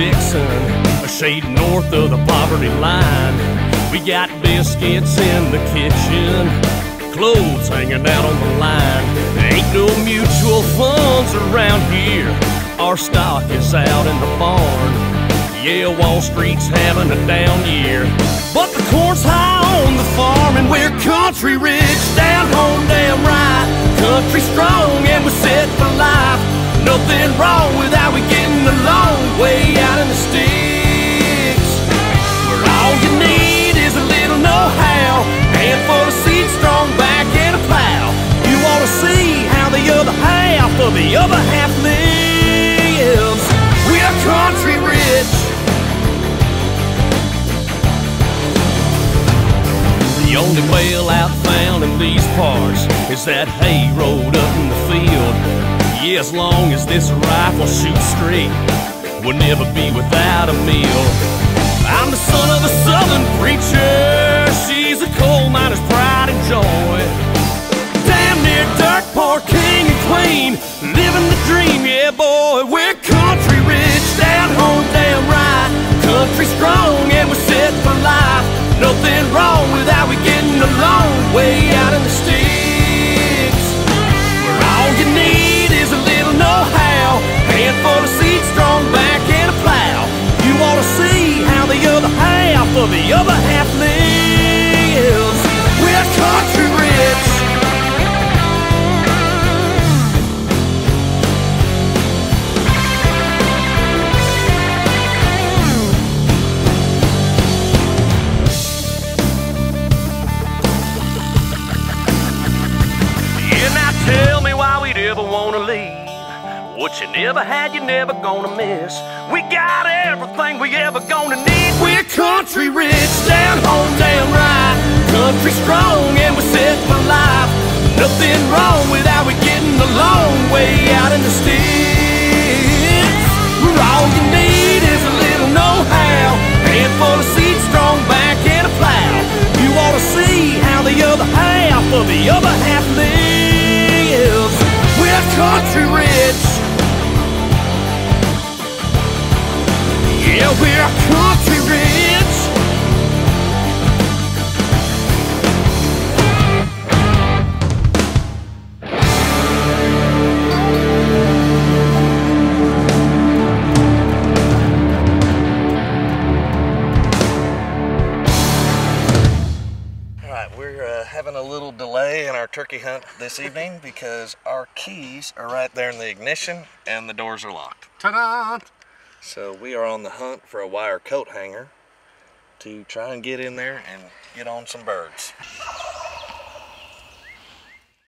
Dixon, a shade north of the poverty line. We got biscuits in the kitchen, clothes hanging out on the line. There ain't no mutual funds around here. Our stock is out in the barn. Yeah, Wall Street's having a down year. But the corn's high on the farm, and we're country rich, down home, damn right. Country strong, and we're set for life. Nothing wrong with how only bailout found in these parts is that hay rolled up in the field. Yeah, as long as this rifle shoots straight, we'll never be without a meal. I'm the son of a southern preacher. She's a coal miner's pride and joy. Damn near dirt poor king and queen, living the dream, yeah boy. Wanna leave. What you never had, you're never gonna miss. We got everything we ever gonna need. We're country rich, down home, damn right. Country strong, and we're set for life. Nothing wrong with how we getting along way out in the sticks. Where all you need is a little know-how, handful of Yeah, we're country rich. All right, we're uh, having a little delay in our turkey hunt this evening because our keys are right there in the ignition and the doors are locked. Ta-da! So we are on the hunt for a wire coat hanger to try and get in there and get on some birds.